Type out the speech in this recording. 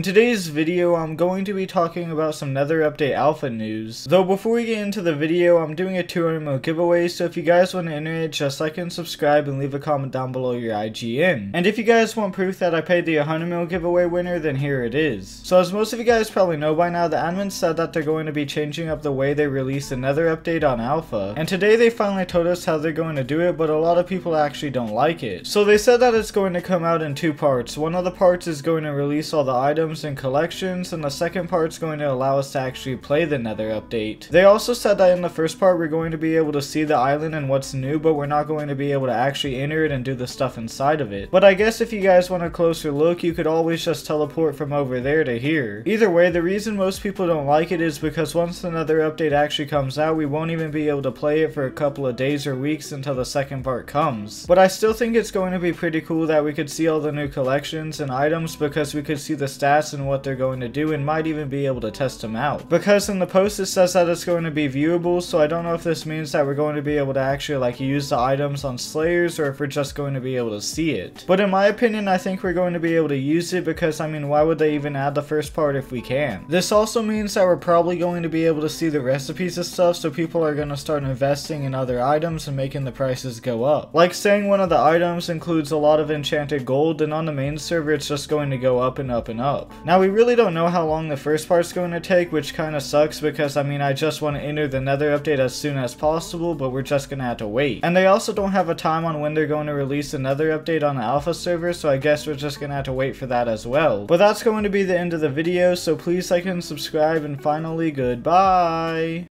In today's video, I'm going to be talking about some Nether Update Alpha news. Though before we get into the video, I'm doing a 200 mil giveaway, so if you guys want to enter it, just like and subscribe and leave a comment down below your IGN. And if you guys want proof that I paid the 100 mil giveaway winner, then here it is. So as most of you guys probably know by now, the admins said that they're going to be changing up the way they release another update on Alpha. And today they finally told us how they're going to do it, but a lot of people actually don't like it. So they said that it's going to come out in two parts. One of the parts is going to release all the items and collections, and the second part is going to allow us to actually play the Nether update. They also said that in the first part we're going to be able to see the island and what's new, but we're not going to be able to actually enter it and do the stuff inside of it. But I guess if you guys want a closer look, you could always just teleport from over there to here. Either way, the reason most people don't like it is because once the Nether update actually comes out, we won't even be able to play it for a couple of days or weeks until the second part comes. But I still think it's going to be pretty cool that we could see all the new collections and items because we could see the stats and what they're going to do and might even be able to test them out. Because in the post it says that it's going to be viewable, so I don't know if this means that we're going to be able to actually like use the items on Slayers or if we're just going to be able to see it. But in my opinion, I think we're going to be able to use it because I mean, why would they even add the first part if we can? This also means that we're probably going to be able to see the recipes and stuff, so people are going to start investing in other items and making the prices go up. Like saying one of the items includes a lot of enchanted gold, and on the main server it's just going to go up and up and up. Now we really don't know how long the first part's going to take, which kind of sucks because I mean I just want to enter the nether update as soon as possible, but we're just to have to wait. And they also don't have a time on when they're going to release another update on the alpha server, so I guess we're just to have to wait for that as well. But that's going to be the end of the video, so please like and subscribe, and finally, goodbye!